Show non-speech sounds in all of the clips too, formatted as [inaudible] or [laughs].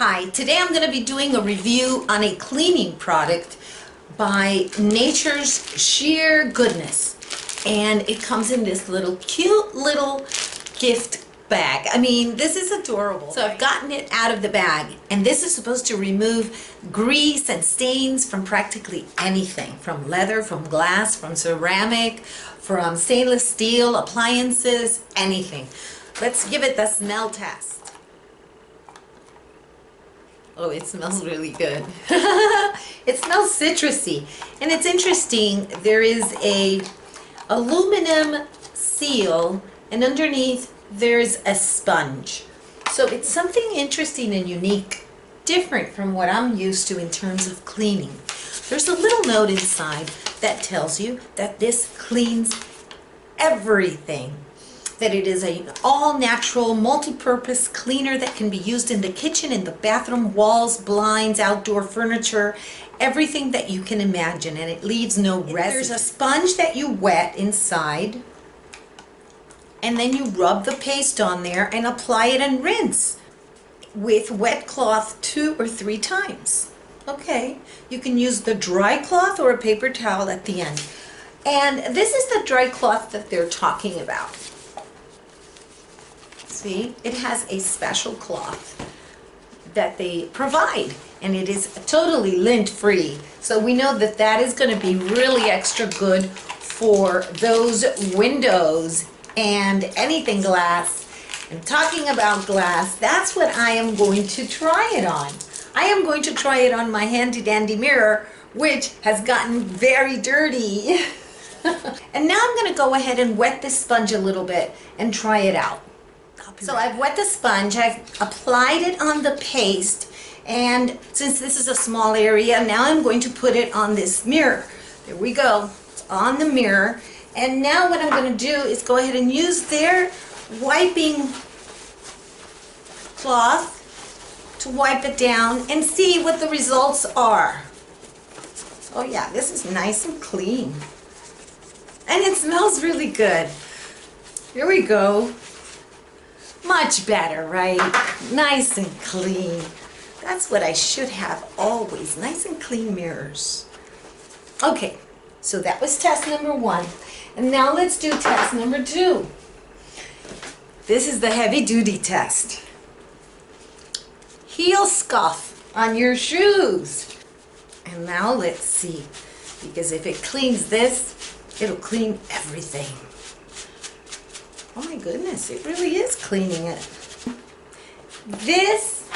Hi, today I'm going to be doing a review on a cleaning product by Nature's Sheer Goodness. And it comes in this little cute little gift bag. I mean, this is adorable. So I've gotten it out of the bag, and this is supposed to remove grease and stains from practically anything, from leather, from glass, from ceramic, from stainless steel, appliances, anything. Let's give it the smell test. Oh, it smells really good. [laughs] it smells citrusy. And it's interesting, there is a aluminum seal and underneath there's a sponge. So it's something interesting and unique, different from what I'm used to in terms of cleaning. There's a little note inside that tells you that this cleans everything that it is an all-natural, multi-purpose cleaner that can be used in the kitchen, in the bathroom, walls, blinds, outdoor furniture, everything that you can imagine, and it leaves no residue. There's a sponge that you wet inside, and then you rub the paste on there and apply it and rinse with wet cloth two or three times. Okay, you can use the dry cloth or a paper towel at the end. And this is the dry cloth that they're talking about. See, it has a special cloth that they provide and it is totally lint free. So we know that that is going to be really extra good for those windows and anything glass. And talking about glass, that's what I am going to try it on. I am going to try it on my handy dandy mirror, which has gotten very dirty. [laughs] and now I'm going to go ahead and wet this sponge a little bit and try it out. So I've wet the sponge, I've applied it on the paste, and since this is a small area, now I'm going to put it on this mirror. There we go, it's on the mirror. And now what I'm going to do is go ahead and use their wiping cloth to wipe it down and see what the results are. Oh yeah, this is nice and clean. And it smells really good. Here we go. Much better, right? Nice and clean. That's what I should have always, nice and clean mirrors. Okay, so that was test number one. And now let's do test number two. This is the heavy duty test. Heel scuff on your shoes. And now let's see, because if it cleans this, it'll clean everything. Oh my goodness, it really is cleaning it. This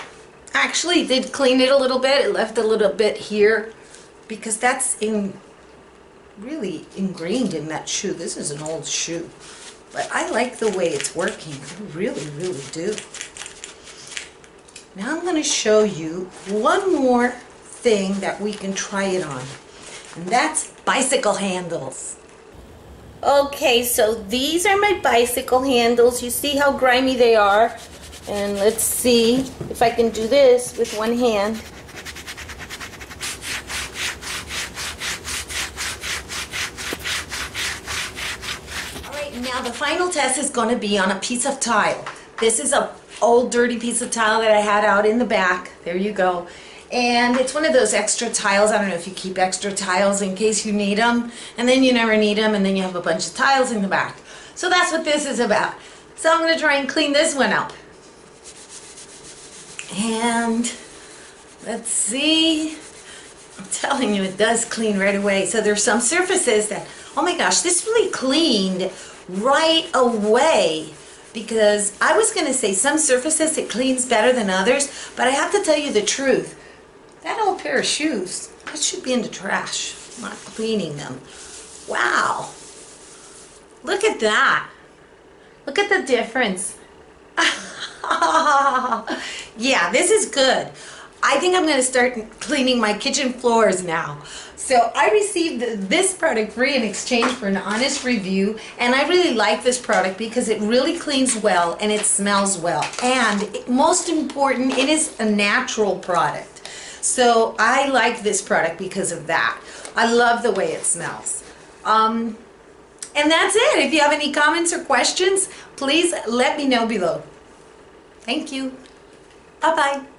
actually did clean it a little bit. It left a little bit here because that's in really ingrained in that shoe. This is an old shoe. But I like the way it's working. I really, really do. Now I'm going to show you one more thing that we can try it on. And that's bicycle handles. Okay, so these are my bicycle handles. You see how grimy they are? And let's see if I can do this with one hand. Alright, now the final test is going to be on a piece of tile. This is a old dirty piece of tile that I had out in the back. There you go. And it's one of those extra tiles. I don't know if you keep extra tiles in case you need them. And then you never need them and then you have a bunch of tiles in the back. So that's what this is about. So I'm going to try and clean this one up. And let's see. I'm telling you, it does clean right away. So there's some surfaces that, oh my gosh, this really cleaned right away because I was going to say some surfaces it cleans better than others, but I have to tell you the truth. That old pair of shoes, that should be in the trash. Not cleaning them. Wow. Look at that. Look at the difference. [laughs] yeah, this is good. I think I'm going to start cleaning my kitchen floors now. So I received this product free in exchange for an honest review and I really like this product because it really cleans well and it smells well. And most important, it is a natural product. So I like this product because of that. I love the way it smells. Um, and that's it. If you have any comments or questions, please let me know below. Thank you. Bye-bye.